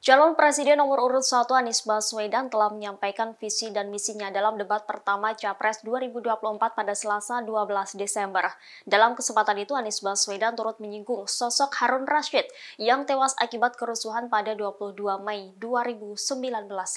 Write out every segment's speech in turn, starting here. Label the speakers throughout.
Speaker 1: Calon Presiden nomor urut 1 Anies Baswedan telah menyampaikan visi dan misinya dalam debat pertama Capres 2024 pada Selasa 12 Desember. Dalam kesempatan itu Anies Baswedan turut menyinggung sosok Harun Rashid yang tewas akibat kerusuhan pada 22 Mei 2019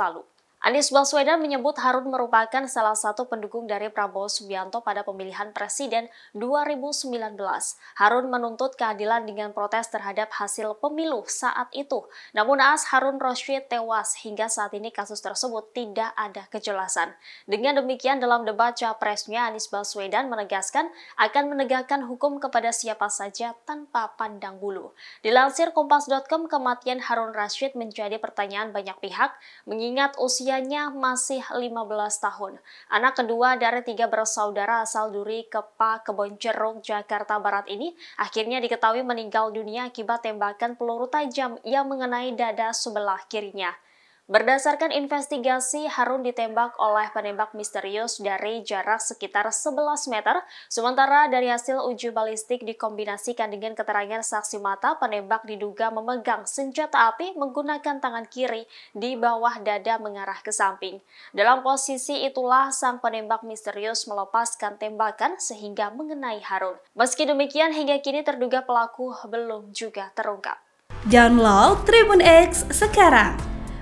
Speaker 1: lalu. Anies Baswedan menyebut Harun merupakan salah satu pendukung dari Prabowo Subianto pada pemilihan presiden 2019. Harun menuntut keadilan dengan protes terhadap hasil pemilu saat itu. Namun as Harun Roshid tewas hingga saat ini kasus tersebut tidak ada kejelasan. Dengan demikian dalam debat capresnya Anies Baswedan menegaskan akan menegakkan hukum kepada siapa saja tanpa pandang bulu. Dilansir kompas.com kematian Harun Rashid menjadi pertanyaan banyak pihak mengingat usia usianya masih 15 tahun. Anak kedua dari tiga bersaudara asal Duri Kepa Kebonceruk, Jakarta Barat ini akhirnya diketahui meninggal dunia akibat tembakan peluru tajam yang mengenai dada sebelah kirinya. Berdasarkan investigasi, Harun ditembak oleh penembak misterius dari jarak sekitar 11 meter, sementara dari hasil uji balistik dikombinasikan dengan keterangan saksi mata, penembak diduga memegang senjata api menggunakan tangan kiri di bawah dada mengarah ke samping. Dalam posisi itulah sang penembak misterius melepaskan tembakan sehingga mengenai Harun. Meski demikian, hingga kini terduga pelaku belum juga terungkap.
Speaker 2: Download Tribun X sekarang